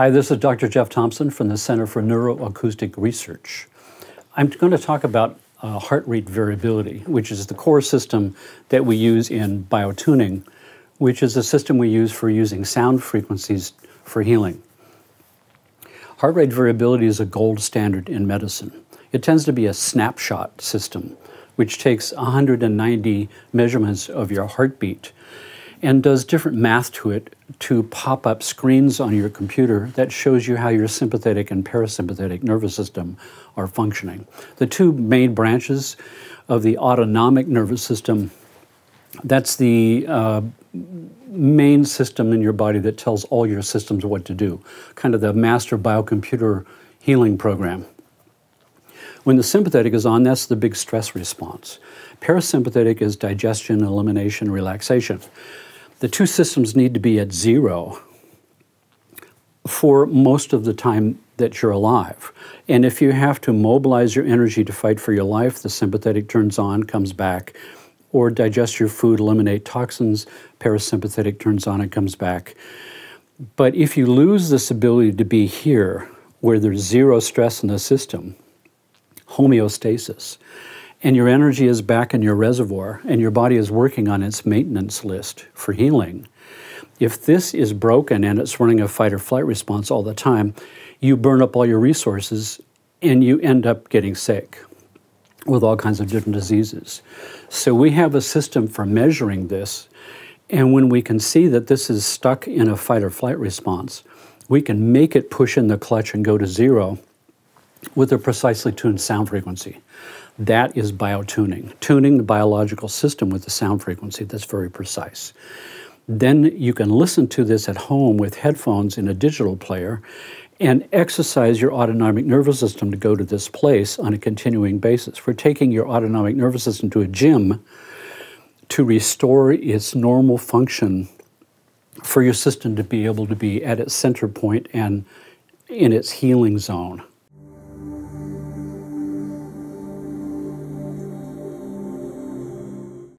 Hi, this is Dr. Jeff Thompson from the Center for Neuroacoustic Research. I'm going to talk about uh, heart rate variability, which is the core system that we use in biotuning, which is a system we use for using sound frequencies for healing. Heart rate variability is a gold standard in medicine. It tends to be a snapshot system, which takes 190 measurements of your heartbeat and does different math to it to pop up screens on your computer that shows you how your sympathetic and parasympathetic nervous system are functioning. The two main branches of the autonomic nervous system, that's the uh, main system in your body that tells all your systems what to do, kind of the master biocomputer healing program. When the sympathetic is on, that's the big stress response. Parasympathetic is digestion, elimination, relaxation the two systems need to be at zero for most of the time that you're alive. And if you have to mobilize your energy to fight for your life, the sympathetic turns on, comes back, or digest your food, eliminate toxins, parasympathetic turns on and comes back. But if you lose this ability to be here, where there's zero stress in the system, homeostasis, and your energy is back in your reservoir and your body is working on its maintenance list for healing. If this is broken and it's running a fight or flight response all the time, you burn up all your resources and you end up getting sick with all kinds of different diseases. So we have a system for measuring this. And when we can see that this is stuck in a fight or flight response, we can make it push in the clutch and go to zero with a precisely tuned sound frequency. That is biotuning, tuning the biological system with the sound frequency that's very precise. Then you can listen to this at home with headphones in a digital player and exercise your autonomic nervous system to go to this place on a continuing basis. We're taking your autonomic nervous system to a gym to restore its normal function for your system to be able to be at its center point and in its healing zone.